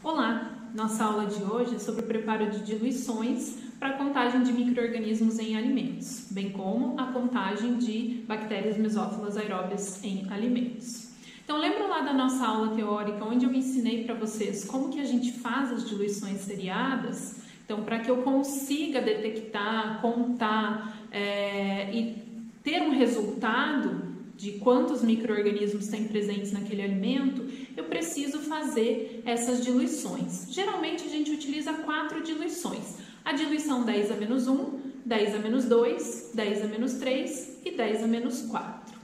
Olá! Nossa aula de hoje é sobre o preparo de diluições para a contagem de micro-organismos em alimentos, bem como a contagem de bactérias mesófilas aeróbias em alimentos. Então, lembram lá da nossa aula teórica, onde eu ensinei para vocês como que a gente faz as diluições seriadas? Então, para que eu consiga detectar, contar é, e ter um resultado de quantos micro-organismos tem presentes naquele alimento, eu preciso fazer essas diluições. Geralmente a gente utiliza quatro diluições. A diluição 10 a menos 1, 10 a menos 2, 10 a menos 3 e 10 a menos 4.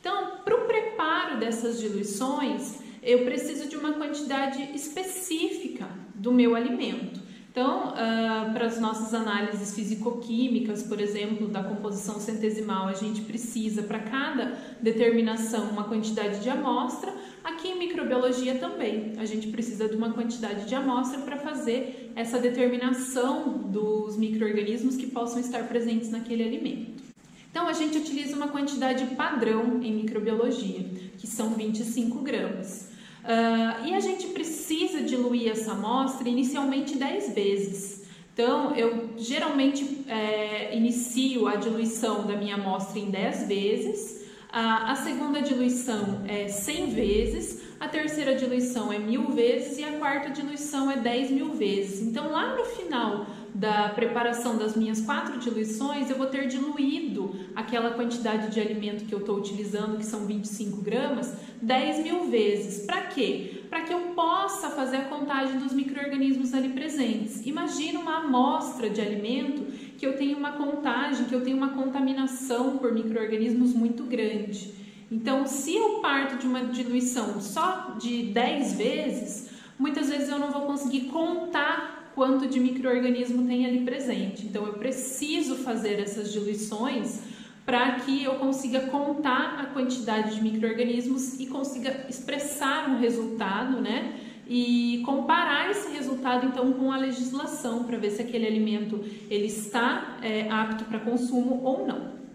Então, para o preparo dessas diluições, eu preciso de uma quantidade específica do meu alimento. Então, uh, para as nossas análises fisicoquímicas, por exemplo, da composição centesimal, a gente precisa para cada determinação uma quantidade de amostra. Aqui em microbiologia também, a gente precisa de uma quantidade de amostra para fazer essa determinação dos micro-organismos que possam estar presentes naquele alimento. Então, a gente utiliza uma quantidade padrão em microbiologia, que são 25 gramas. Uh, e a gente precisa diluir essa amostra inicialmente 10 vezes. Então, eu geralmente é, inicio a diluição da minha amostra em 10 vezes, a, a segunda diluição é 100 vezes, a terceira diluição é mil vezes e a quarta diluição é 10 mil vezes. Então, lá no final da preparação das minhas quatro diluições, eu vou ter diluído aquela quantidade de alimento que eu estou utilizando, que são 25 gramas, 10 mil vezes. Para quê? Para que eu possa fazer a contagem dos micro-organismos ali presentes. Imagina uma amostra de alimento que eu tenho uma contagem, que eu tenho uma contaminação por micro-organismos muito grande. Então, se eu parto de uma diluição só de 10 vezes, muitas vezes eu não vou conseguir contar quanto de microorganismo tem ali presente. Então eu preciso fazer essas diluições para que eu consiga contar a quantidade de microorganismos e consiga expressar um resultado, né? E comparar esse resultado então com a legislação para ver se aquele alimento ele está é, apto para consumo ou não.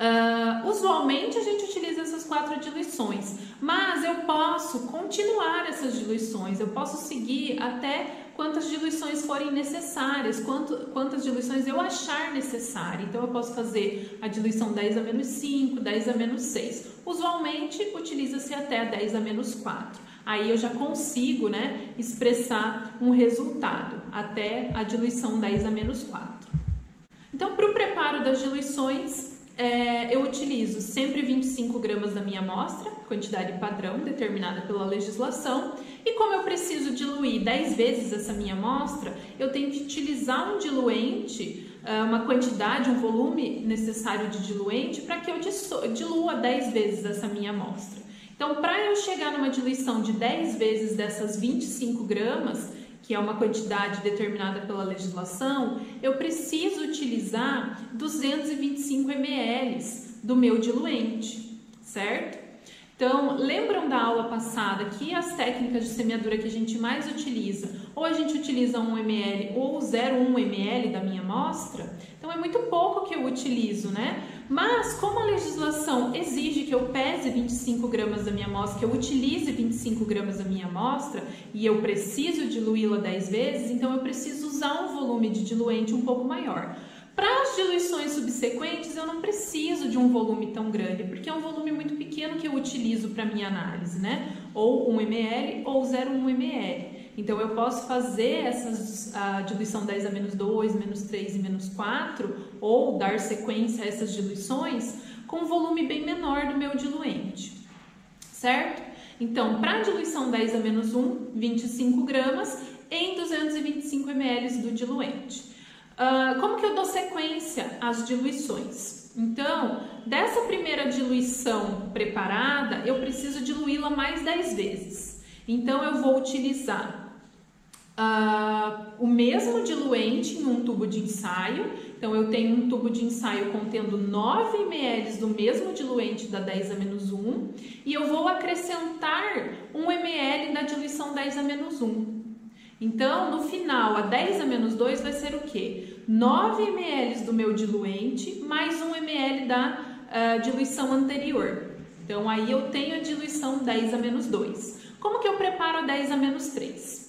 Uh, usualmente a gente utiliza essas quatro diluições, mas eu posso continuar essas diluições, eu posso seguir até quantas diluições forem necessárias, quanto, quantas diluições eu achar necessário. Então, eu posso fazer a diluição 10 a menos 5, 10 a menos 6. Usualmente, utiliza-se até 10 a menos 4. Aí eu já consigo né, expressar um resultado até a diluição 10 a menos 4. Então, para o preparo das diluições, é, eu utilizo sempre 25 gramas da minha amostra, quantidade padrão determinada pela legislação, e como eu preciso diluir 10 vezes essa minha amostra, eu tenho que utilizar um diluente, é, uma quantidade, um volume necessário de diluente para que eu dilua 10 vezes essa minha amostra. Então, para eu chegar numa diluição de 10 vezes dessas 25 gramas, que é uma quantidade determinada pela legislação, eu preciso utilizar 225 ml do meu diluente, certo? Então, lembram da aula passada que as técnicas de semeadura que a gente mais utiliza, ou a gente utiliza 1 ml ou 0,1 ml da minha amostra? Então, é muito pouco que eu utilizo, né? Mas, como a legislação exige que eu pese 25 gramas da minha amostra, que eu utilize 25 gramas da minha amostra, e eu preciso diluí-la 10 vezes, então eu preciso usar um volume de diluente um pouco maior. Para as diluições subsequentes, eu não preciso de um volume tão grande, porque é um volume muito pequeno que eu utilizo para minha análise, né? Ou 1 ml ou 0,1 ml. Então, eu posso fazer essas, a diluição 10 a menos 2, menos 3 e menos 4, ou dar sequência a essas diluições com um volume bem menor do meu diluente, certo? Então, para a diluição 10 a menos 1, 25 gramas em 225 ml do diluente. Uh, como que eu dou sequência às diluições? Então, dessa primeira diluição preparada, eu preciso diluí-la mais 10 vezes. Então, eu vou utilizar uh, o mesmo diluente em um tubo de ensaio. Então, eu tenho um tubo de ensaio contendo 9 ml do mesmo diluente da 10 a menos 1 e eu vou acrescentar 1 ml da diluição 10 a menos 1. Então, no final, a 10 a menos 2 vai ser o quê? 9 ml do meu diluente mais 1 ml da uh, diluição anterior. Então, aí eu tenho a diluição 10 a menos 2. Como que eu preparo a 10 a menos 3?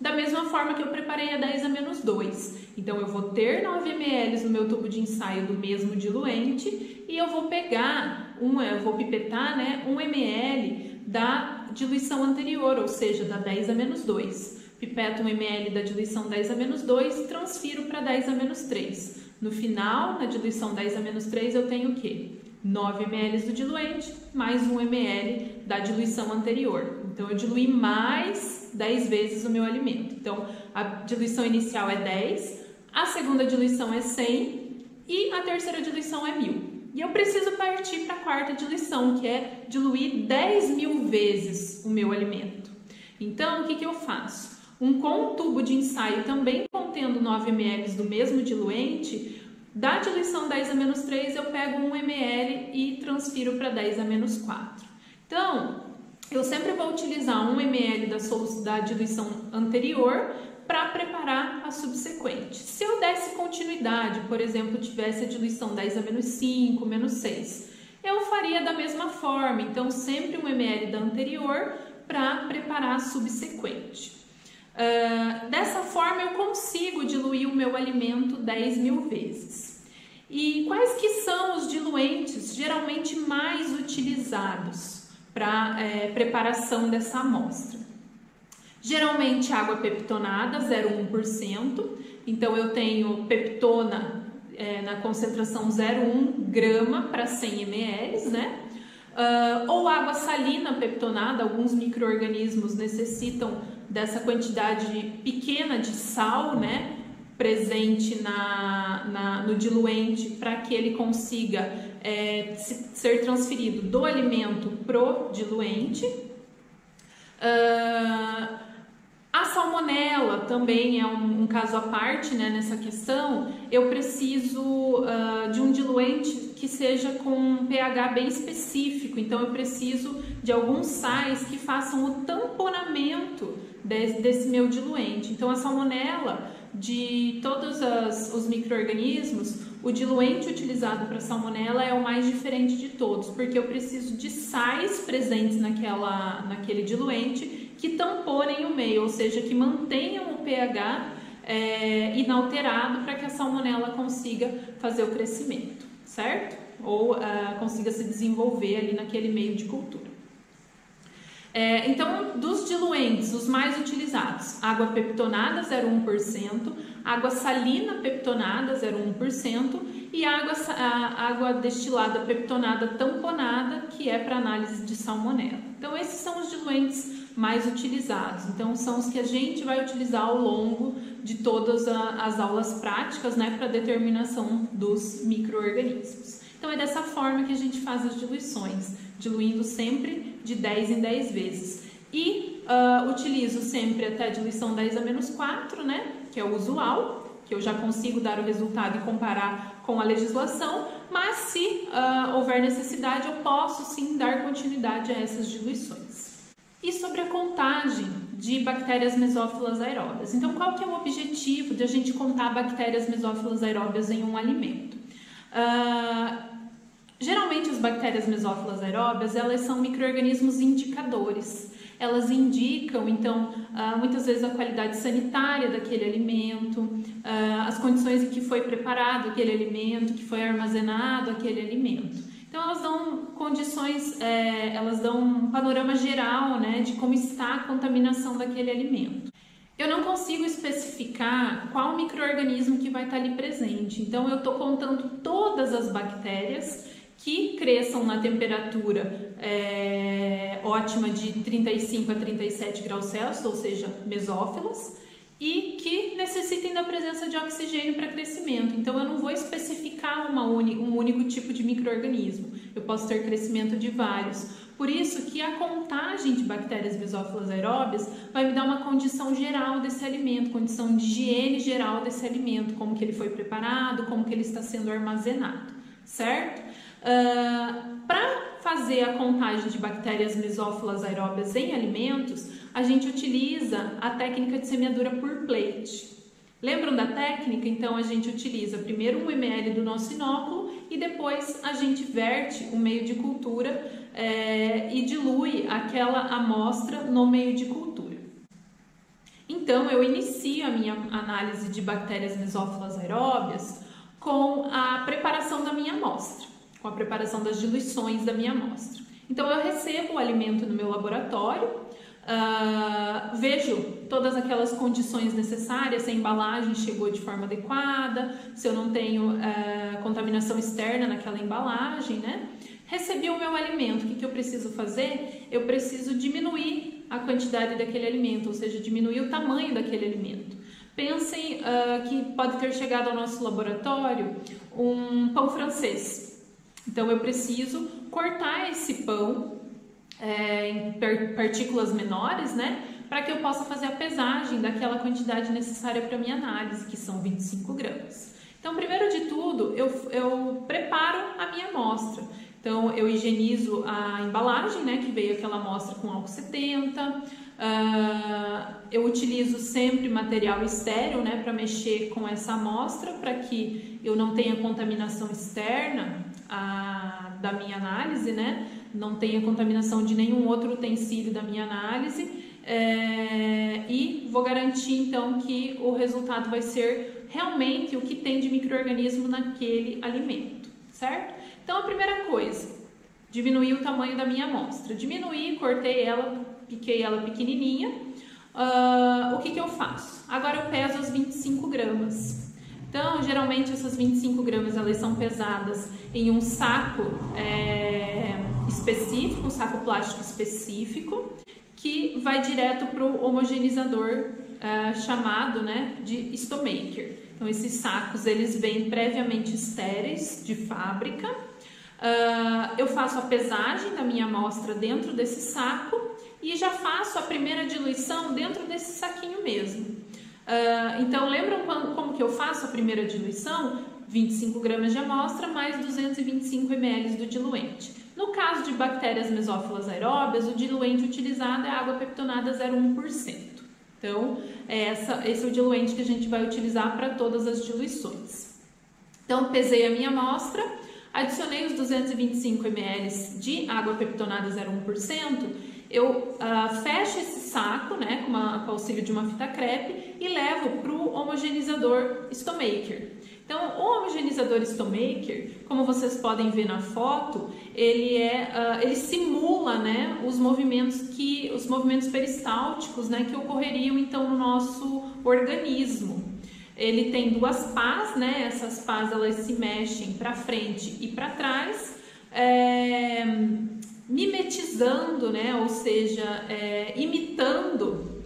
Da mesma forma que eu preparei a 10 a menos 2. Então, eu vou ter 9 ml no meu tubo de ensaio do mesmo diluente e eu vou pegar, um, eu vou pipetar né, 1 ml da diluição anterior, ou seja, da 10 a menos 2. Pipeto 1 ml da diluição 10 a menos 2 e transfiro para 10 a menos 3. No final, na diluição 10 a menos 3, eu tenho o quê? 9 ml do diluente mais 1 ml da diluição anterior. Então, eu diluí mais 10 vezes o meu alimento. Então, a diluição inicial é 10, a segunda diluição é 100 e a terceira diluição é 1000. E eu preciso partir para a quarta diluição, que é diluir 10 mil vezes o meu alimento. Então, o que, que eu faço? Um com tubo de ensaio também contendo 9 ml do mesmo diluente, da diluição 10 a menos 3, eu pego 1 ml e transfiro para 10 a menos 4. Então, eu sempre vou utilizar 1 ml da, diluição anterior para preparar a subsequente. Se eu desse continuidade, por exemplo, tivesse a diluição 10 a menos 5, menos 6, eu faria da mesma forma, então sempre 1 ml da anterior para preparar a subsequente. Uh, dessa forma, eu consigo diluir o meu alimento 10 mil vezes. E quais que são os diluentes geralmente mais utilizados para é, preparação dessa amostra? Geralmente água peptonada, 0,1%. Então eu tenho peptona é, na concentração 0,1 grama para 100 ml, né? Uh, ou água salina peptonada, alguns micro-organismos necessitam dessa quantidade pequena de sal, né? Presente na, na no diluente para que ele consiga é, ser transferido do alimento pro diluente. Uh, a salmonela também é um, um, caso à parte né, nessa questão. Eu preciso uh, de um diluente que seja com um pH bem específico, então eu preciso de alguns sais que façam o tamponamento desse, desse meu diluente. Então, a salmonela, de todos as, os micro-organismos, o diluente utilizado para salmonela é o mais diferente de todos, porque eu preciso de sais presentes naquela, naquele diluente que tamponem o meio, ou seja, que mantenham o pH é, inalterado para que a salmonela consiga fazer o crescimento, certo? Ou uh, consiga se desenvolver ali naquele meio de cultura. É, então, dos diluentes, os mais utilizados, água peptonada 0,1%, água salina peptonada 0,1% e água, a, água destilada peptonada tamponada, que é para análise de salmonela. Então, esses são os diluentes mais utilizados. Então, são os que a gente vai utilizar ao longo de todas as aulas práticas, né, para determinação dos micro-organismos. Então, é dessa forma que a gente faz as diluições, diluindo sempre de 10 em 10 vezes. E uh, utilizo sempre até a diluição 10 a menos 4, né, que é o usual, que eu já consigo dar o resultado e comparar com a legislação, mas se uh, houver necessidade, eu posso sim dar continuidade a essas diluições. E sobre a contagem de bactérias mesófilas aeróbias. Então, qual que é o objetivo de a gente contar bactérias mesófilas aeróbias em um alimento? Uh, Geralmente as bactérias mesófilas aeróbias, elas são micro-organismos indicadores. Elas indicam, então, ah, muitas vezes a qualidade sanitária daquele alimento, ah, as condições em que foi preparado aquele alimento, que foi armazenado aquele alimento. Então elas dão condições, é, elas dão um panorama geral, né, de como está a contaminação daquele alimento. Eu não consigo especificar qual microorganismo que vai estar ali presente. Então eu estou contando todas as bactérias que cresçam na temperatura é, ótima de 35 a 37 graus Celsius, ou seja, mesófilas, e que necessitem da presença de oxigênio para crescimento. Então, eu não vou especificar uma um único tipo de microorganismo. Eu posso ter crescimento de vários. Por isso que a contagem de bactérias mesófilas aeróbias vai me dar uma condição geral desse alimento, condição de higiene geral desse alimento, como que ele foi preparado, como que ele está sendo armazenado, certo? Uh, ah, Para fazer a contagem de bactérias mesófilas aeróbias em alimentos, a gente utiliza a técnica de semeadura por plate. Lembram da técnica? Então a gente utiliza primeiro 1 ml do nosso inóculo e depois a gente verte o meio de cultura é, e dilui aquela amostra no meio de cultura. Então eu inicio a minha análise de bactérias mesófilas aeróbias com a preparação da minha amostra, com a preparação das diluições da minha amostra. Então eu recebo o alimento no meu laboratório, uh, vejo todas aquelas condições necessárias, se a embalagem chegou de forma adequada, se eu não tenho uh, contaminação externa naquela embalagem, né? Recebi o meu alimento, o que, que eu preciso fazer? Eu preciso diminuir a quantidade daquele alimento, ou seja, diminuir o tamanho daquele alimento. Pensem uh, que pode ter chegado ao nosso laboratório um pão francês. Então eu preciso cortar esse pão é, em partículas menores, né? Para que eu possa fazer a pesagem daquela quantidade necessária para minha análise, que são 25 gramas. Então, primeiro de tudo, eu, eu preparo a minha amostra. Então, eu higienizo a embalagem, né, que veio aquela amostra com álcool 70. Uh, ah, eu utilizo sempre material estéreo, né, para mexer com essa amostra, para que eu não tenha contaminação externa a, da minha análise, né, não tenha contaminação de nenhum outro utensílio da minha análise. É, e vou garantir então que o resultado vai ser realmente o que tem de microorganismo naquele alimento, certo? Então, a primeira coisa, diminuir o tamanho da minha amostra. Diminuí, cortei ela, piquei ela pequenininha. Uh, o que, que eu faço? Agora eu peso as 25 gramas. Então, geralmente essas 25 gramas elas são pesadas em um saco é, específico, um saco plástico específico, que vai direto para o homogeneizador é, chamado né, de Stomaker. Então, esses sacos eles vêm previamente estéreis de fábrica Uh, eu faço a pesagem da minha amostra dentro desse saco e já faço a primeira diluição dentro desse saquinho mesmo. Uh, então, lembram quando, como que eu faço a primeira diluição? 25 gramas de amostra mais 225 ml do diluente. No caso de bactérias mesófilas aeróbias, o diluente utilizado é água peptonada 0,1%. Então, é essa, esse é o diluente que a gente vai utilizar para todas as diluições. Então, pesei a minha amostra, Adicionei os 225 ml de água peptonada 0,1%, eu uh, fecho esse saco né, com, uma, com auxílio de uma fita crepe e levo para o homogenizador Stomaker. Então, o homogenizador Stomaker, como vocês podem ver na foto, ele, é, uh, ele simula né, os movimentos que os movimentos peristálticos né, que ocorreriam então no nosso organismo. Ele tem duas pás, né? Essas pás elas se mexem para frente e para trás, é, mimetizando, né? Ou seja, é, imitando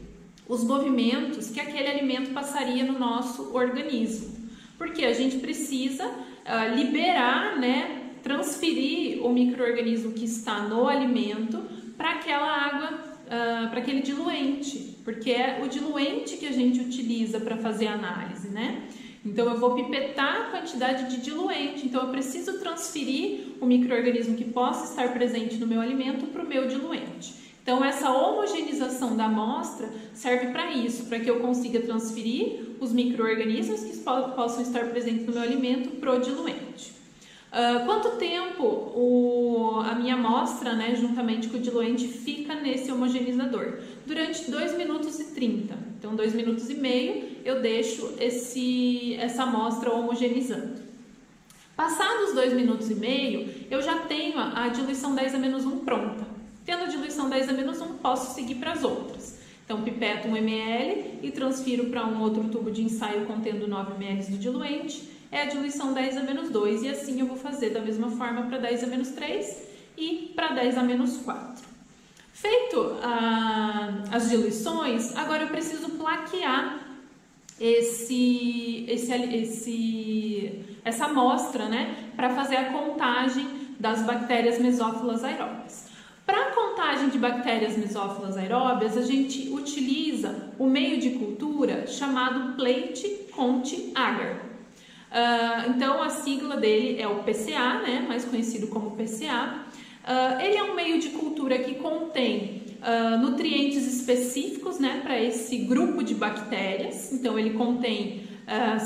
os movimentos que aquele alimento passaria no nosso organismo. Porque a gente precisa uh, liberar, né? Transferir o microorganismo que está no alimento para aquela água uh, para aquele diluente, porque é o diluente que a gente utiliza para fazer análise, né? Então eu vou pipetar a quantidade de diluente, então eu preciso transferir o microorganismo que possa estar presente no meu alimento para o meu diluente. Então essa homogeneização da amostra serve para isso, para que eu consiga transferir os microorganismos que possam estar presentes no meu alimento para o diluente. Uh, quanto tempo o, a minha amostra, né, juntamente com o diluente, fica nesse homogeneizador? Durante 2 minutos e 30. Então, 2 minutos e meio eu deixo esse, essa amostra homogeneizando. Passados 2 minutos e meio, eu já tenho a, a diluição 10 a menos 1 pronta. Tendo a diluição 10 a menos 1, posso seguir para as outras. Então, pipeto 1 ml e transfiro para um outro tubo de ensaio contendo 9 ml do diluente é a diluição 10 a menos 2, e assim eu vou fazer da mesma forma para 10 a menos 3 e para 10 a menos 4. Feito ah, as diluições, agora eu preciso plaquear esse, esse, esse, essa amostra, né, para fazer a contagem das bactérias mesófilas aeróbias. Para a contagem de bactérias mesófilas aeróbias, a gente utiliza o meio de cultura chamado plate conte agar. Uh, então a sigla dele é o PCA, né, mais conhecido como PCA. Uh, ah, ele é um meio de cultura que contém uh, nutrientes específicos né, para esse grupo de bactérias. Então ele contém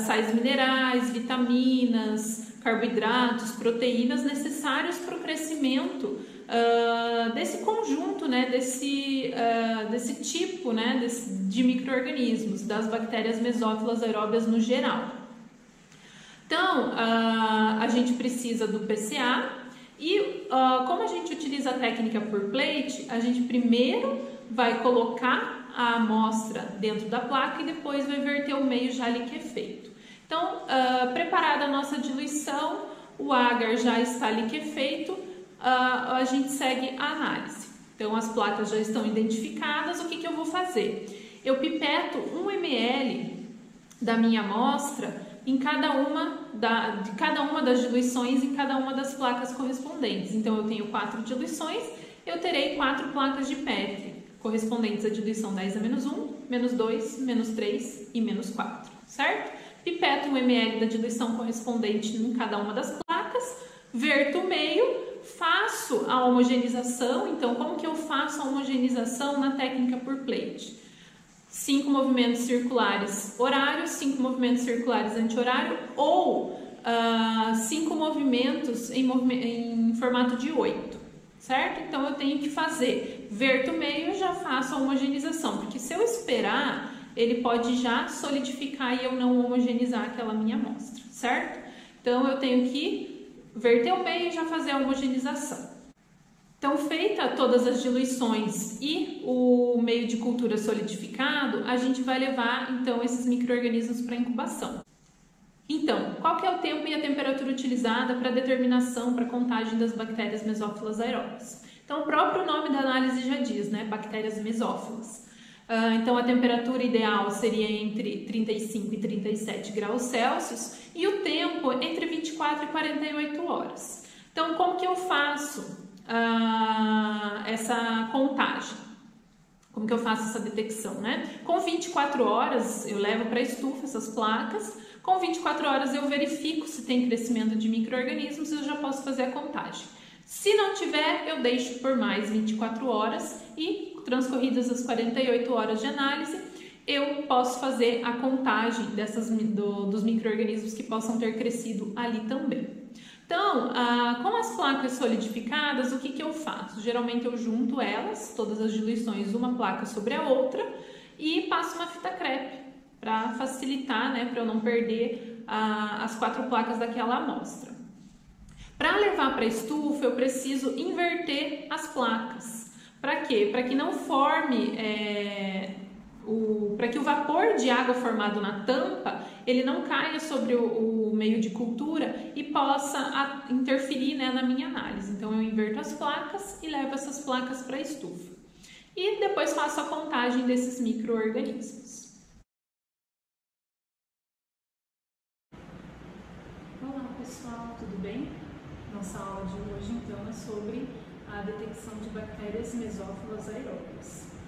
sais minerais, vitaminas, carboidratos, proteínas necessários para o crescimento uh, desse conjunto, né, desse, uh, desse tipo né, desse, de micro-organismos, das bactérias mesófilas aeróbias no geral. Então, uh, a gente precisa do PCA e como a gente utiliza a técnica por plate, a gente primeiro vai colocar a amostra dentro da placa e depois vai verter o meio já liquefeito. Então, preparada a nossa diluição, o agar já está liquefeito, uh, a gente segue a análise. Então, as placas já estão identificadas, o que, que eu vou fazer? Eu pipeto 1 ml da minha amostra em cada uma da, de cada uma das diluições em cada uma das placas correspondentes. Então, eu tenho quatro diluições, eu terei quatro placas de Petri correspondentes à diluição 10 a menos 1, menos 2, menos 3 e menos 4, certo? Pipeto 1 ml da diluição correspondente em cada uma das placas, verto o meio faço a homogeneização, então como que eu faço a homogeneização na técnica por plate? Cinco movimentos circulares horários, cinco movimentos circulares anti-horário ou uh, cinco movimentos em, em formato de oito, certo? Então eu tenho que fazer verto meio, já faço a homogeneização, porque se eu esperar, ele pode já solidificar e eu não homogeneizar aquela minha amostra, certo? Então eu tenho que verter o meio e já fazer a homogeneização. Então, feita todas as diluições e o meio de cultura solidificado, a gente vai levar então esses micro-organismos para incubação. Então, qual que é o tempo e a temperatura utilizada para determinação para contagem das bactérias mesófilas aeróbias? Então, o próprio nome da análise já diz, né? Bactérias mesófilas. Uh, então, a temperatura ideal seria entre 35 e 37 graus Celsius e o tempo entre 24 e 48 horas. Então, como que eu faço uh, essa contagem? Como que eu faço essa detecção, né? Com 24 horas eu levo para a estufa essas placas, com 24 horas eu verifico se tem crescimento de micro-organismos e eu já posso fazer a contagem. Se não tiver, eu deixo por mais 24 horas e transcorridas as 48 horas de análise, eu posso fazer a contagem dessas, do, dos micro-organismos que possam ter crescido ali também. Então, ah, com as placas solidificadas, o que, que eu faço? Geralmente eu junto elas, todas as diluições, uma placa sobre a outra e passo uma fita crepe para facilitar, né, para eu não perder ah, as quatro placas daquela amostra. Para levar para a estufa, eu preciso inverter as placas. Para quê? Para que não forme, é, para que o vapor de água formado na tampa ele não caia sobre o, o meio de cultura e possa a, interferir né, na minha análise. Então eu inverto as placas e levo essas placas para a estufa. E depois faço a contagem desses micro-organismos. Olá pessoal, tudo bem? Nossa aula de hoje então é sobre a detecção de bactérias mesófilas aeróbias.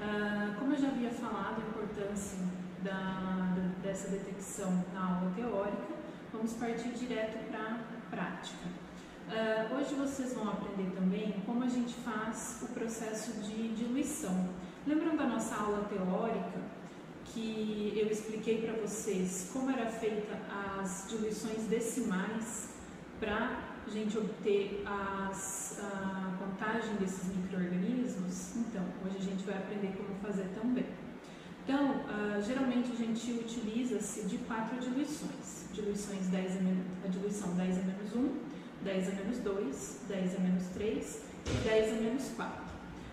Ah, como eu já havia falado, a importância da, dessa detecção na aula teórica, vamos partir direto para a prática. Uh, hoje vocês vão aprender também como a gente faz o processo de diluição. Lembram da nossa aula teórica que eu expliquei para vocês como era feita as diluições decimais para a gente obter as, a contagem desses micro-organismos, então, hoje a gente vai aprender como fazer também. Então, uh, geralmente a gente utiliza-se de quatro diluições. Diluições 10 a, a diluição 10 a menos 1, 10 a menos 2, 10 a menos 3 e 10 a menos 4.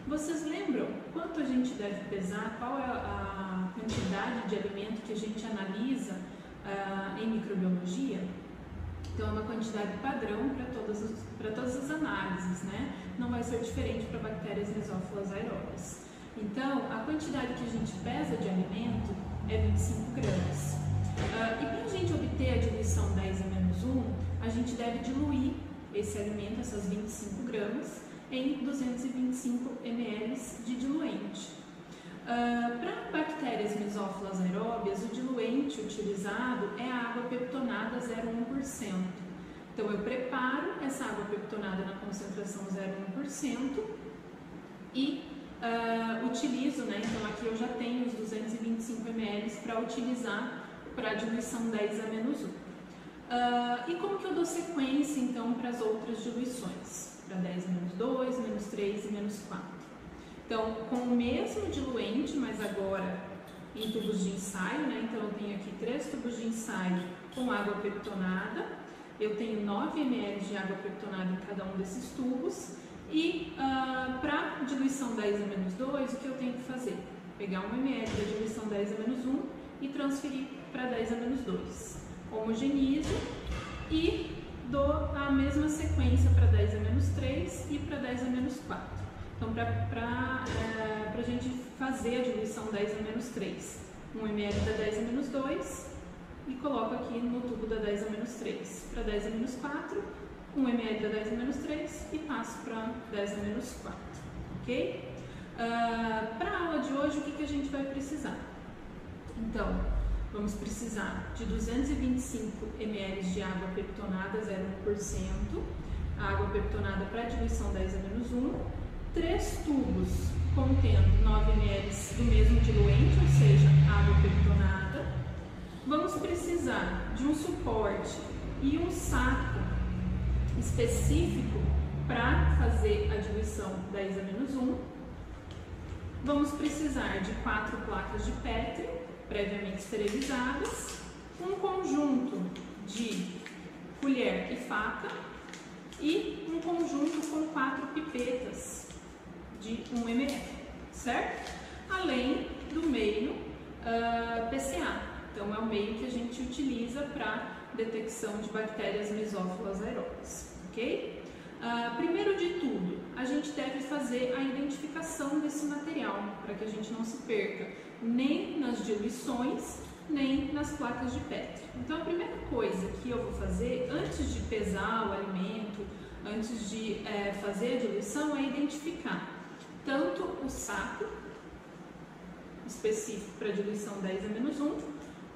Vocês lembram quanto a gente deve pesar, qual é a quantidade de alimento que a gente analisa uh, em microbiologia? Então, é uma quantidade padrão para todas, as, todas as análises, né? Não vai ser diferente para bactérias mesófilas aeróbias. Então, a quantidade que a gente pesa de alimento é 25 gramas. Uh, e para a gente obter a diluição 10 a menos 1, a gente deve diluir esse alimento, essas 25 gramas, em 225 ml de diluente. Uh, Para bactérias mesófilas aeróbias, o diluente utilizado é a água peptonada 0,1%. Então, eu preparo essa água peptonada na concentração 0,1% e uh, utilizo, né? Então, aqui eu já tenho os 225 ml para utilizar para a diluição 10 a menos 1. Uh, e como que eu dou sequência, então, para as outras diluições? para 10 a menos 2, menos 3 e menos 4. Então, com o mesmo diluente, mas agora em tubos de ensaio, né? Então, eu tenho aqui três tubos de ensaio com água peptonada, eu tenho 9 ml de água peptonada em cada um desses tubos, e ah, para diluição 10 a menos 2, o que eu tenho que fazer? Pegar 1 ml da diluição 10 a menos 1 e transferir para 10 a menos 2. Homogenizo e dou a mesma sequência para 10 a menos 3 e para 10 a menos 4. Então, para é, a gente fazer a diluição 10 a menos 3, 1 ml da 10 a menos 2 e coloco aqui no tubo da 10 a menos 3. Para 10 a menos 4, 1 ml da 10 a menos 3 e passo para 10 a menos 4, ok? Uh, para a aula de hoje, o que, que a gente vai precisar? Então, vamos precisar de 225 ml de água peptonada 0,1%, água peptonada para diluição 10 a menos 1, 3 tubos contendo 9 ml do mesmo diluente, ou seja, água peptonada. Vamos precisar de um suporte e um saco específico para fazer a diluição 10 a menos 1. Vamos precisar de quatro placas de Petri previamente esterilizadas, um conjunto de colher e faca e um conjunto com quatro pipetas de 1 ml, certo? Além do meio uh, ah, PCA, então é o meio que a gente utiliza para detecção de bactérias mesófilas aeróbias, ok? Uh, primeiro de tudo, a gente deve fazer a identificação desse material para que a gente não se perca nem nas diluições, nem nas placas de Petri. Então, a primeira coisa que eu vou fazer antes de pesar o alimento, antes de é, fazer a diluição, é identificar tanto o saco específico para diluição 10 a menos 1,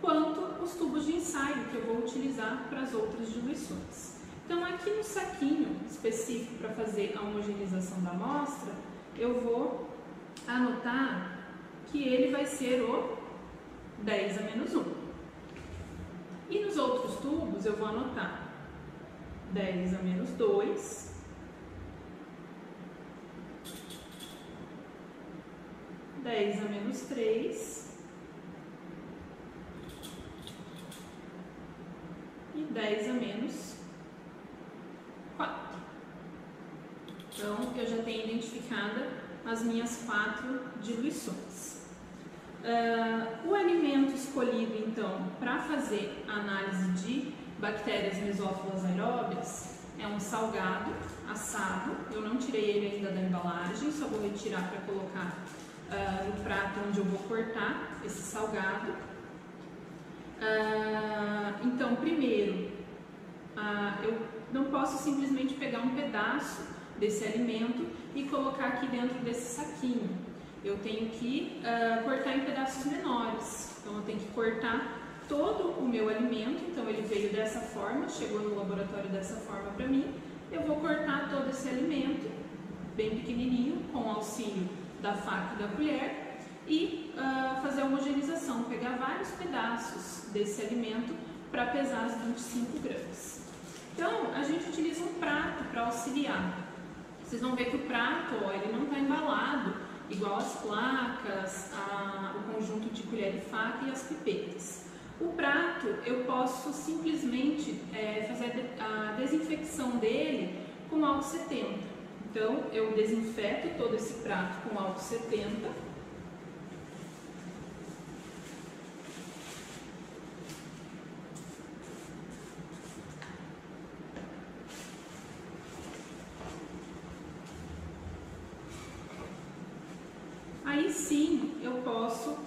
quanto os tubos de ensaio que eu vou utilizar para as outras diluições. Então, aqui no saquinho específico para fazer a homogeneização da amostra, eu vou anotar que ele vai ser o 10 a menos 1. E nos outros tubos eu vou anotar 10 a menos 2, 10 a menos 3 e 10 a menos 4. Então, eu já tenho identificada as minhas quatro diluições. Uh, o alimento escolhido, então, para fazer análise de bactérias mesófilas aeróbias é um salgado assado. Eu não tirei ele ainda da embalagem, só vou retirar para colocar uh, no prato onde eu vou cortar esse salgado. Uh, então, primeiro, eu não posso simplesmente pegar um pedaço desse alimento e colocar aqui dentro desse saquinho eu tenho que uh, cortar em pedaços menores. Então, eu tenho que cortar todo o meu alimento. Então, ele veio dessa forma, chegou no laboratório dessa forma para mim. Eu vou cortar todo esse alimento, bem pequenininho, com auxílio da faca e da colher, e uh, fazer a homogeneização, pegar vários pedaços desse alimento para pesar as 25 gramas. Então, a gente utiliza um prato para auxiliar. Vocês vão ver que o prato, ó, ele não está embalado, igual as placas, a, o conjunto de colher e faca e as pipetas. O prato eu posso simplesmente é, fazer a desinfecção dele com álcool 70. Então eu desinfeto todo esse prato com álcool 70 aí sim eu posso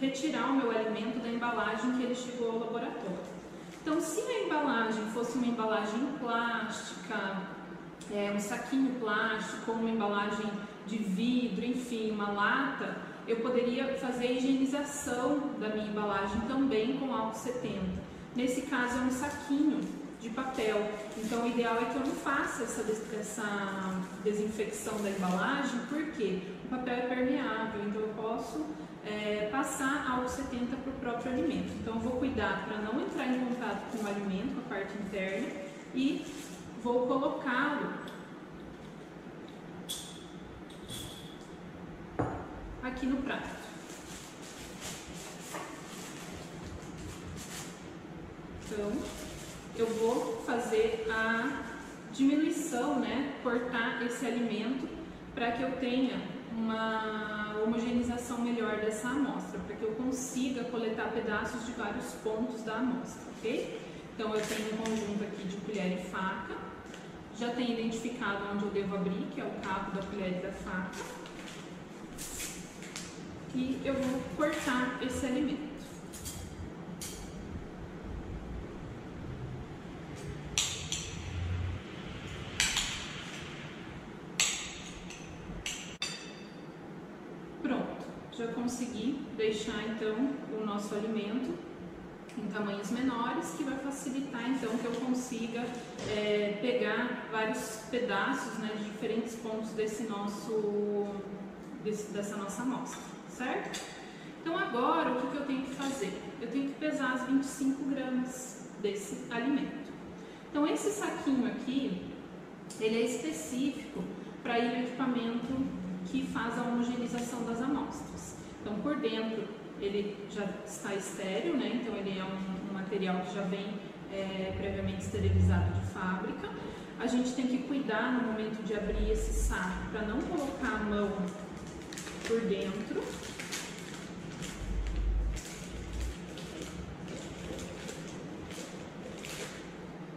retirar o meu alimento da embalagem que ele chegou ao laboratório. Então, se a embalagem fosse uma embalagem plástica, é, um saquinho plástico, uma embalagem de vidro, enfim, uma lata, eu poderia fazer a higienização da minha embalagem também com álcool 70. Nesse caso, é um saquinho de papel. Então, o ideal é que eu não faça essa, essa desinfecção da embalagem, porque o papel é permeável, então eu posso é, passar álcool 70 para o próprio alimento. Então, eu vou cuidar para não entrar em contato com o alimento, a parte interna, e vou colocá-lo aqui no prato. Então, eu vou fazer a diminuição, né, cortar esse alimento para que eu tenha uma homogeneização melhor dessa amostra, para que eu consiga coletar pedaços de vários pontos da amostra, ok? Então eu tenho um conjunto aqui de colher e faca, já tenho identificado onde eu devo abrir, que é o cabo da colher e da faca, e eu vou cortar esse alimento. já consegui deixar então o nosso alimento em tamanhos menores, que vai facilitar então que eu consiga é, pegar vários pedaços né, de diferentes pontos desse nosso, desse, dessa nossa amostra, certo? Então agora o que, que eu tenho que fazer? Eu tenho que pesar as 25 gramas desse alimento. Então esse saquinho aqui, ele é específico para ir no equipamento que faz a homogeneização das amostras. Então, por dentro, ele já está estéreo, né? então ele é um, um material que já vem é, previamente esterilizado de fábrica. A gente tem que cuidar no momento de abrir esse saco para não colocar a mão por dentro.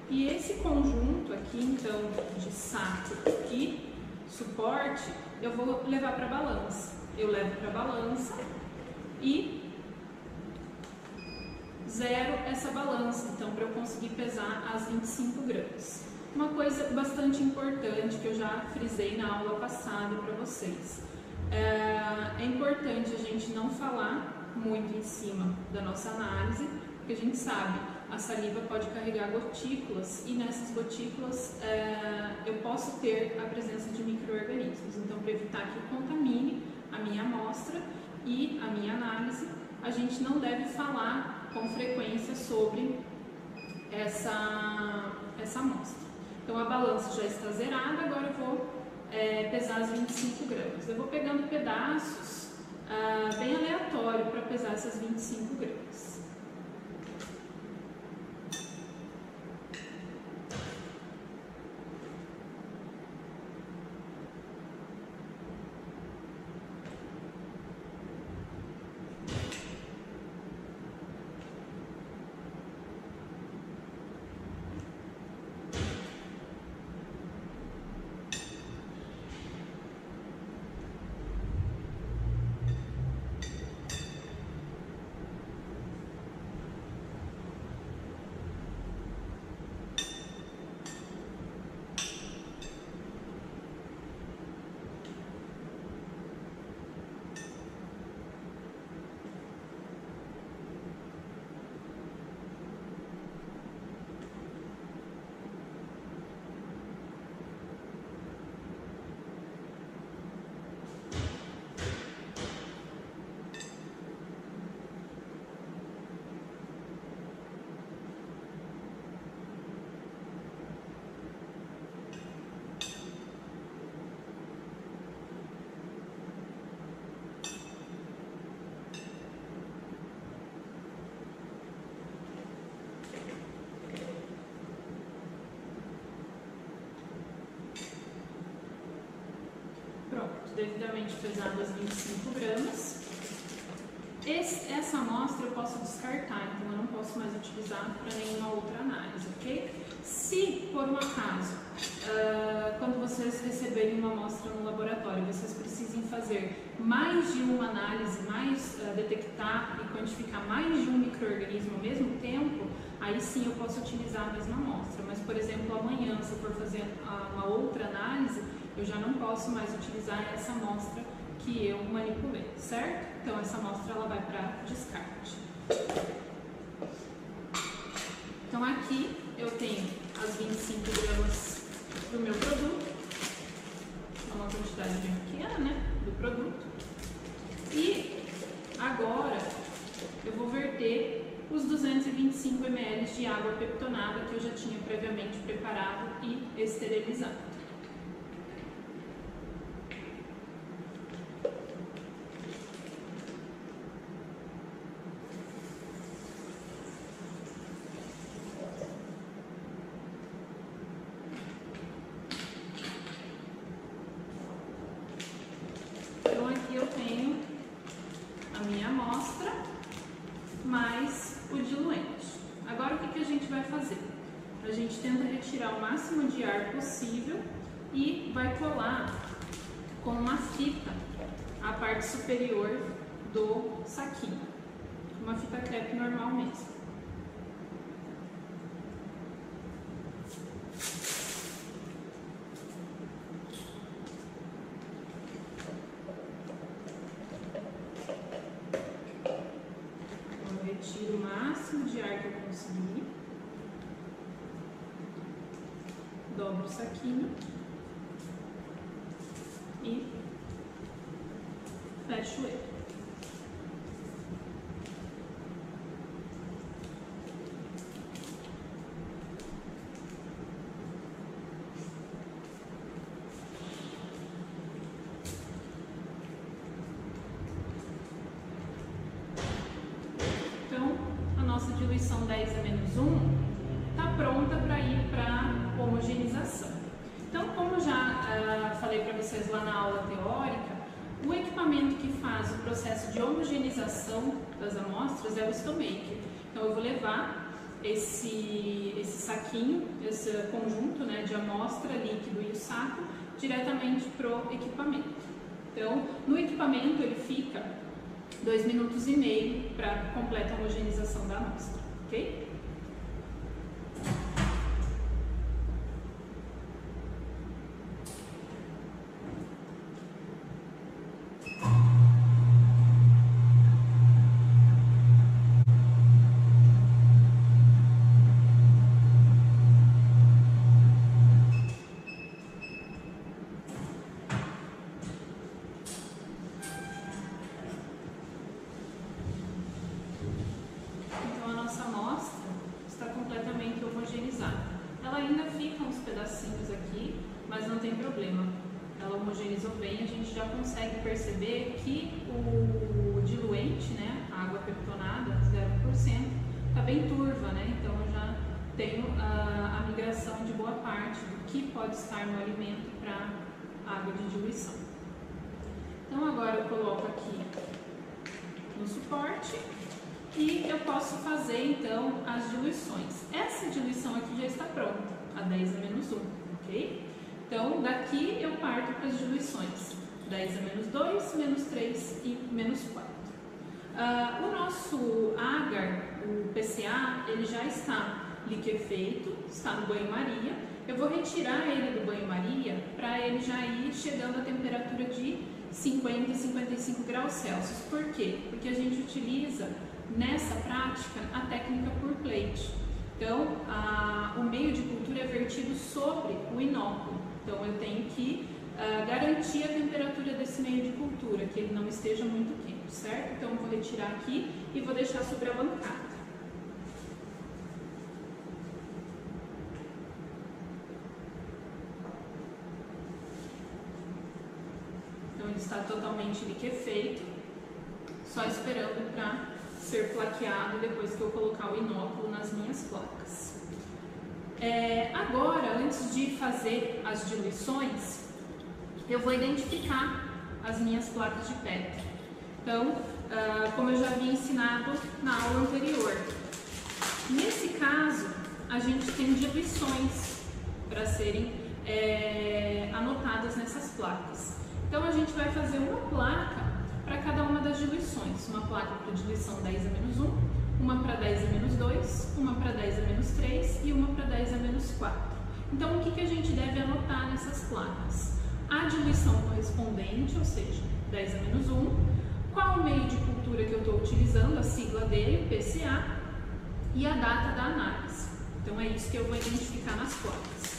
E esse conjunto aqui, então, de saco e suporte, eu vou levar para balança. Eu levo para balança e zero essa balança, então, para eu conseguir pesar as 25 gramas. Uma coisa bastante importante que eu já frisei na aula passada para vocês. É, é importante a gente não falar muito em cima da nossa análise, porque a gente sabe, a saliva pode carregar gotículas e nessas gotículas é, eu posso ter a presença de micro-organismos. Então, para evitar que contamine a minha amostra e a minha análise, a gente não deve falar com frequência sobre essa, essa amostra. Então, a balança já está zerada, agora eu vou é, pesar as 25 gramas. Eu vou pegando pedaços ah, bem aleatório para pesar essas 25 gramas. Devidamente pesado as 25 gramas. Esse, essa amostra eu posso descartar, então eu não posso mais utilizar para nenhuma outra análise, ok? Se, por um acaso, uh, quando vocês receberem uma amostra no laboratório, vocês precisem fazer mais de uma análise, mais uh, detectar e quantificar mais de um microorganismo ao mesmo tempo, aí sim eu posso utilizar a mesma amostra. Mas, por exemplo, amanhã, se eu for fazer uma outra análise, eu já não posso mais utilizar essa amostra que eu manipulei, certo? Então essa amostra ela vai para descarte. Então aqui eu tenho as 25 gramas do meu produto, é uma quantidade bem pequena, né, do produto. E agora eu vou verter os 225 ml de água peptonada que eu já tinha previamente preparado e esterilizado. mais o diluente. Agora o que, que a gente vai fazer? A gente tenta retirar o máximo de ar possível e vai colar com uma fita a parte superior do saquinho. Uma fita crepe normal mesmo. retiro o máximo de ar que eu conseguir. Dobro o saquinho. E fecho ele. nossa diluição 10 a menos 1 está pronta para ir para homogeneização. Então, como já uh, falei para vocês lá na aula teórica, o equipamento que faz o processo de homogeneização das amostras é o Stomaker. Então, eu vou levar esse, esse saquinho, esse conjunto né, de amostra, líquido e o saco diretamente para o equipamento. Então, no equipamento ele fica dois minutos e meio para completa homogeneização da amostra, ok? tem problema. Ela homogeneizou bem, a gente já consegue perceber que o diluente, né, a água peptonada, 0%, está bem turva, né? Então eu já tenho a, a migração de boa parte do que pode estar no alimento para água de diluição. Então agora eu coloco aqui no suporte e eu posso fazer então as diluições. Essa diluição aqui já está pronta, a 10 a menos 1, ok? Então, daqui eu parto para as diluições. 10 a menos 2, menos 3 e menos 4. Uh, ah, o nosso agar, o PCA, ele já está liquefeito, está no banho-maria. Eu vou retirar ele do banho-maria para ele já ir chegando a temperatura de 50 e 55 graus Celsius. Por quê? Porque a gente utiliza nessa prática a técnica por plate. Então, a, o meio de cultura é vertido sobre o inóculo. Então eu tenho que uh, garantir a temperatura desse meio de cultura, que ele não esteja muito quente, certo? Então eu vou retirar aqui e vou deixar sobre a bancada. Então ele está totalmente liquefeito, só esperando para ser plaqueado depois que eu colocar o inóculo nas minhas placas. É, agora, antes de fazer as diluições, eu vou identificar as minhas placas de Petri. Então, uh, como eu já havia ensinado na aula anterior, nesse caso, a gente tem diluições para serem é, anotadas nessas placas. Então, a gente vai fazer uma placa para cada uma das diluições. Uma placa para diluição 10 a menos 1, uma para 10 a menos 2, uma para 10 a menos 3 e uma para 10 a menos 4. Então, o que, que a gente deve anotar nessas placas? A diluição correspondente, ou seja, 10 a menos 1, qual o meio de cultura que eu estou utilizando, a sigla dele, PCA, e a data da análise. Então, é isso que eu vou identificar nas placas.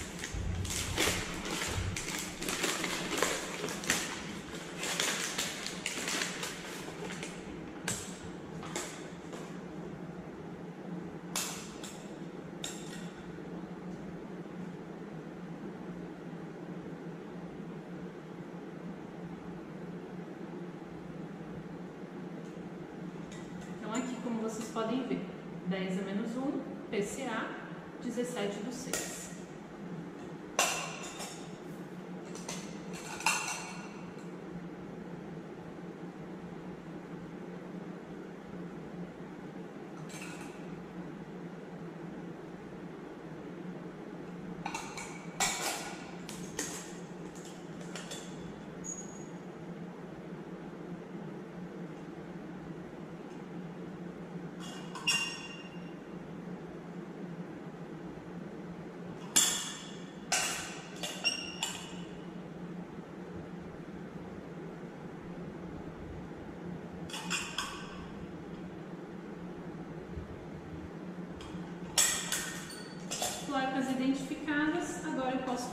vocês podem ver. 10 a menos 1, PCA, 17 do 6.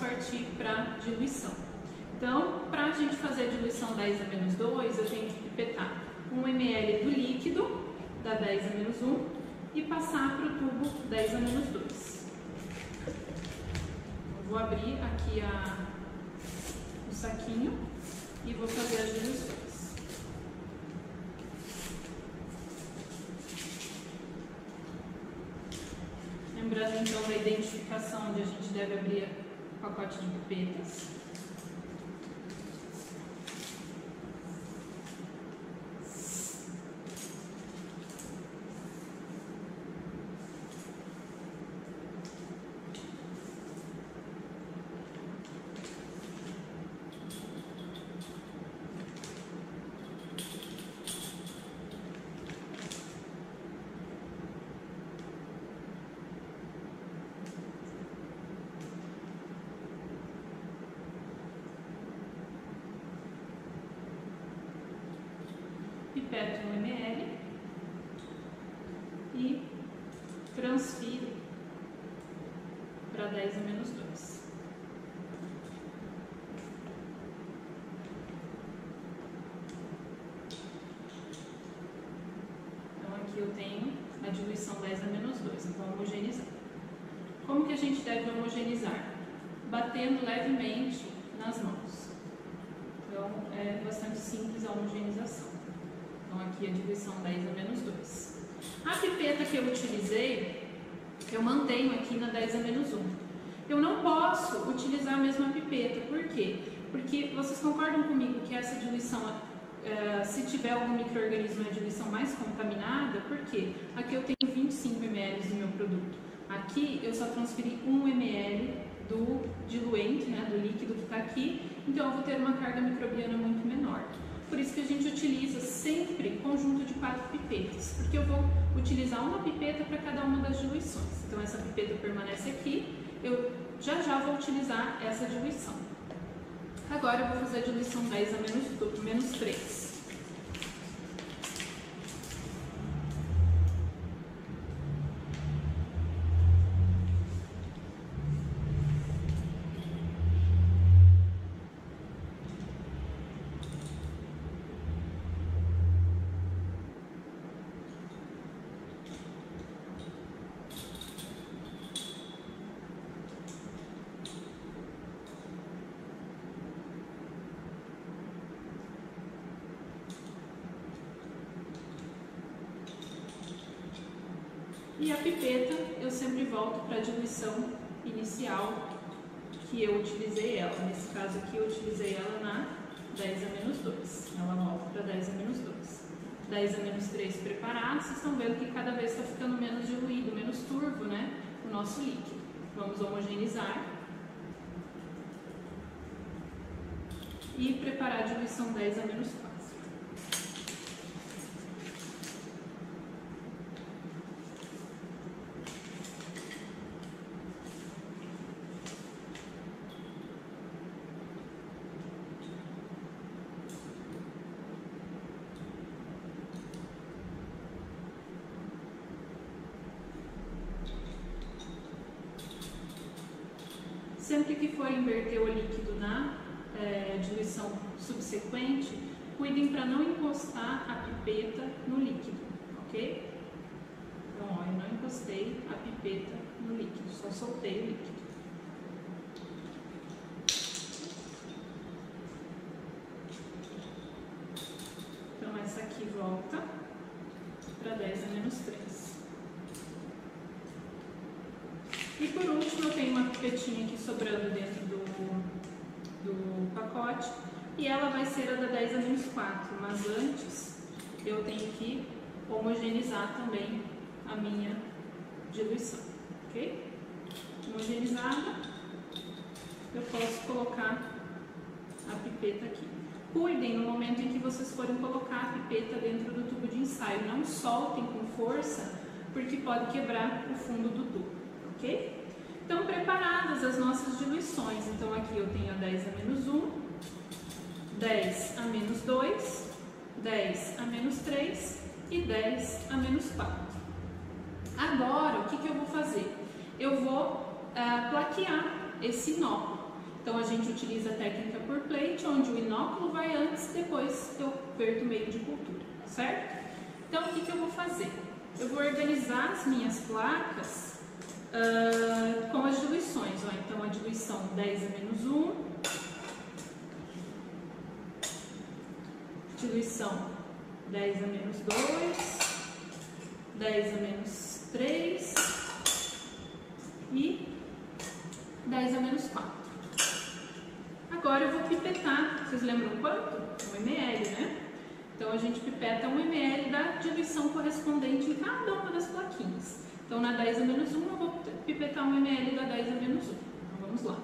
partir para diluição. Então, para a gente fazer a diluição 10 a menos 2, eu tenho que pipetar 1 ml do líquido, da 10 a menos 1, e passar para o tubo 10 a menos 2. Eu vou abrir aqui a, o saquinho e vou fazer as diluições. Lembrando então da identificação onde a gente deve abrir pacote de pipetas. pipeto 1 ml e transfiro para 10 a menos 2. Então aqui eu tenho a diluição 10 a menos 2, então homogeneizar. Como que a gente deve homogeneizar? Batendo levemente nas mãos. Então é bastante simples a homogeneização. Então aqui a diluição 10 a menos 2. A pipeta que eu utilizei, eu mantenho aqui na 10 a menos 1. Eu não posso utilizar a mesma pipeta, por quê? Porque vocês concordam comigo que essa diluição, uh, se tiver algum microorganismo, é a diluição mais contaminada, por quê? Aqui eu tenho 25 ml do meu produto. Aqui eu só transferi 1 ml do diluente, né, do líquido que está aqui, então eu vou ter uma carga microbiana muito menor. Por isso que a gente utiliza sempre conjunto de quatro pipetas, porque eu vou utilizar uma pipeta para cada uma das diluições. Então essa pipeta permanece aqui, eu já já vou utilizar essa diluição. Agora eu vou fazer a diluição 10 a menos, menos 3. E a pipeta eu sempre volto para a diluição inicial que eu utilizei ela. Nesse caso aqui eu utilizei ela na 10 a menos 2. Ela volta para 10 a menos 2. 10 a menos 3 preparado, vocês estão vendo que cada vez está ficando menos diluído, menos turvo, né? O nosso líquido. Vamos homogeneizar. E preparar a diluição 10 a menos 4. Sempre que for inverter o líquido na é, diluição subsequente, cuidem para não encostar a pipeta no líquido, ok? Então, ó, eu não encostei a pipeta no líquido, só soltei o líquido. Então, essa aqui volta para 10 a menos 3. E por último, eu tenho uma pipetinha aqui sobrando dentro do, do pacote e ela vai ser a da 10 a menos 4, mas antes eu tenho que homogeneizar também a minha diluição, ok? Homogeneizada, eu posso colocar a pipeta aqui. Cuidem no momento em que vocês forem colocar a pipeta dentro do tubo de ensaio, não soltem com força, porque pode quebrar o fundo do tubo ok? Então, preparadas as nossas diluições. Então, aqui eu tenho a 10 a menos 1, 10 a menos 2, 10 a menos 3 e 10 a menos 4. Agora, o que, que eu vou fazer? Eu vou uh, plaquear esse nó. Então a gente utiliza a técnica por plate, onde o inóculo vai antes, depois eu verto o meio de cultura, certo? Então o que, que eu vou fazer? Eu vou organizar as minhas placas uh, com as diluições. Ó. Então a diluição 10 a menos 1, diluição 10 a menos 2, 10 a menos 3 e 10 a menos 4. Agora eu vou pipetar, vocês lembram quanto? 1 ml, né? Então a gente pipeta 1 ml da diluição correspondente em cada uma das plaquinhas. Então na 10 a menos 1 eu vou pipetar 1 ml da 10 a menos 1. Então vamos lá.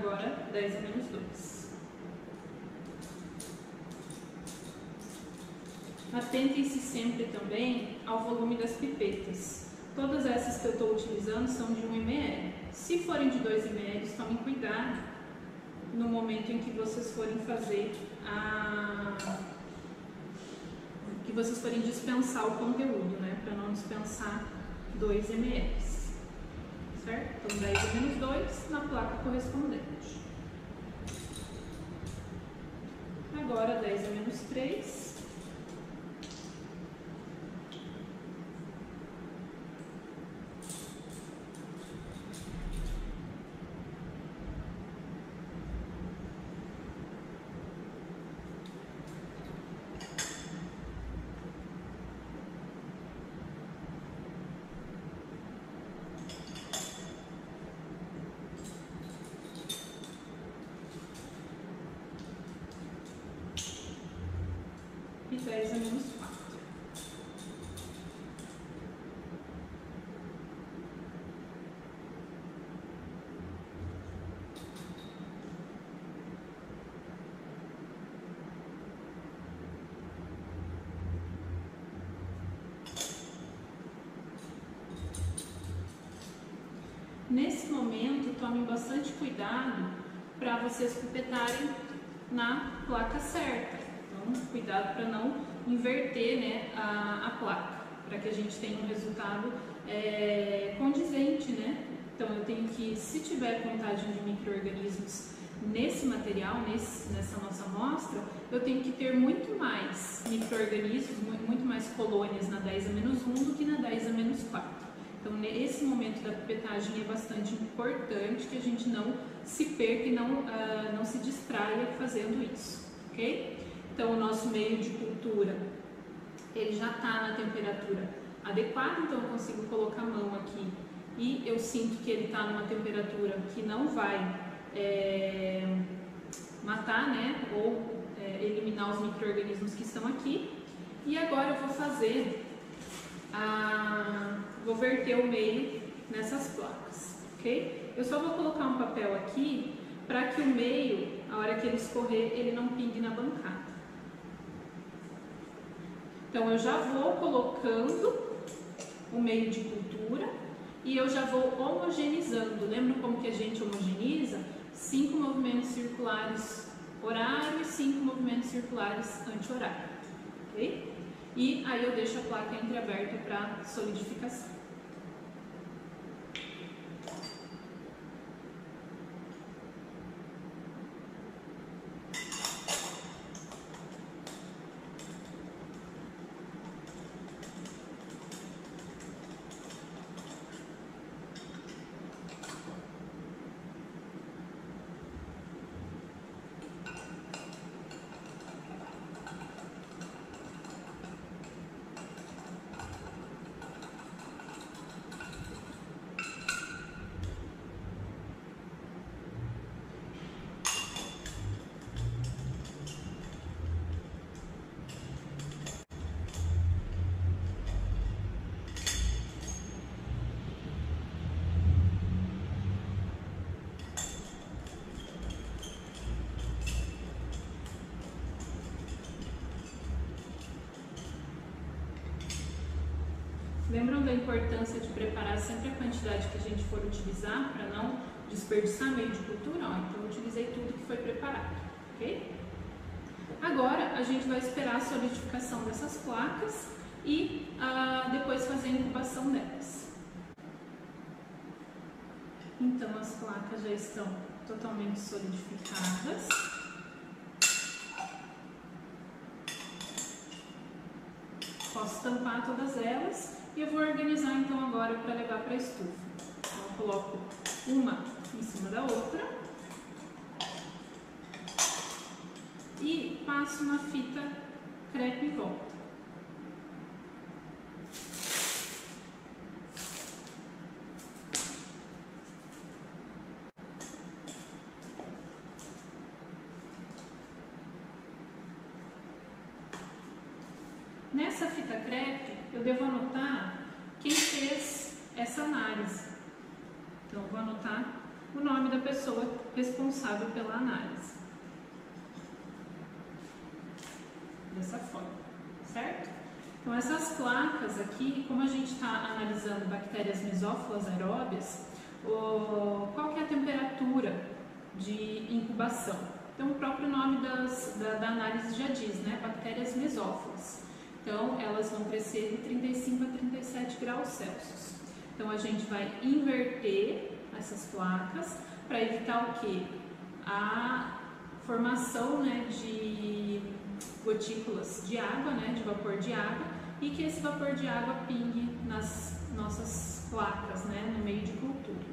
agora 10 a menos 2. Atentem-se sempre também ao volume das pipetas. Todas essas que eu estou utilizando são de 1 ml. Se forem de 2 ml, tomem cuidado no momento em que vocês forem fazer a que vocês forem dispensar o conteúdo, né, para não dispensar 2 ml certo? Então 10 a menos 2 na placa correspondente. Agora 10 a menos 3. e 10 a menos 4. Nesse momento, tomem bastante cuidado para vocês pipetarem na placa certa. Então, cuidado para não inverter né, a, a placa, para que a gente tenha um resultado é, condizente, né? Então, eu tenho que, se tiver contagem de micro-organismos nesse material, nesse, nessa nossa amostra, eu tenho que ter muito mais micro-organismos, muito mais colônias na 10 a menos 1 do que na 10 a menos 4. Então, nesse momento da pipetagem é bastante importante que a gente não se perca e não, uh, não se distraia fazendo isso, ok? Então, o nosso meio de cultura, ele já está na temperatura adequada, então eu consigo colocar a mão aqui e eu sinto que ele está numa temperatura que não vai é, matar, né, ou é, eliminar os micro-organismos que estão aqui. E agora eu vou fazer, a, vou verter o meio nessas placas, ok? Eu só vou colocar um papel aqui para que o meio, a hora que ele escorrer, ele não pingue na bancada. Então, eu já vou colocando o meio de cultura e eu já vou homogeneizando. Lembra como que a gente homogeniza? Cinco movimentos circulares horário e cinco movimentos circulares anti-horário. Ok? E aí eu deixo a placa entreaberta para solidificação. Lembram da importância de preparar sempre a quantidade que a gente for utilizar para não desperdiçar meio de cultura? Ó, então, utilizei tudo que foi preparado, ok? Agora, a gente vai esperar a solidificação dessas placas e ah, depois fazer a incubação delas. Então, as placas já estão totalmente solidificadas. Posso tampar todas elas e eu vou organizar então agora para levar para a estufa. Então, eu coloco uma em cima da outra e passo uma fita crepe em volta. Nessa fita crepe, eu devo anotar quem fez essa análise. Então, vou anotar o nome da pessoa responsável pela análise. Dessa forma, certo? Então, essas placas aqui, como a gente está analisando bactérias mesófilas aeróbias, qual é a temperatura de incubação? Então, o próprio nome das, da, da análise já diz, né? Bactérias mesófilas. Então, elas vão crescer de 35 a 37 graus Celsius. Então, a gente vai inverter essas placas para evitar o que? A formação né, de gotículas de água, né, de vapor de água, e que esse vapor de água pingue nas nossas placas, né, no meio de cultura.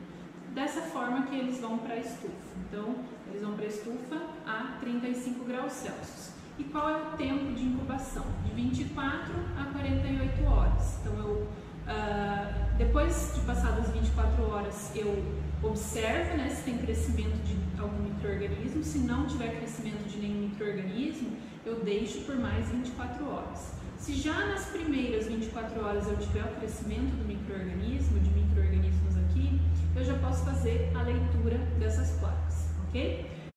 Dessa forma que eles vão para a estufa. Então, eles vão para a estufa a 35 graus Celsius. E qual é o tempo de incubação? De 24 a 48 horas. Então, eu, uh, depois de passadas 24 horas, eu observo né, se tem crescimento de algum microorganismo. Se não tiver crescimento de nenhum microorganismo, eu deixo por mais 24 horas. Se já nas primeiras 24 horas eu tiver o crescimento do microorganismo, de microorganismos aqui, eu já posso fazer a leitura dessas placas, ok?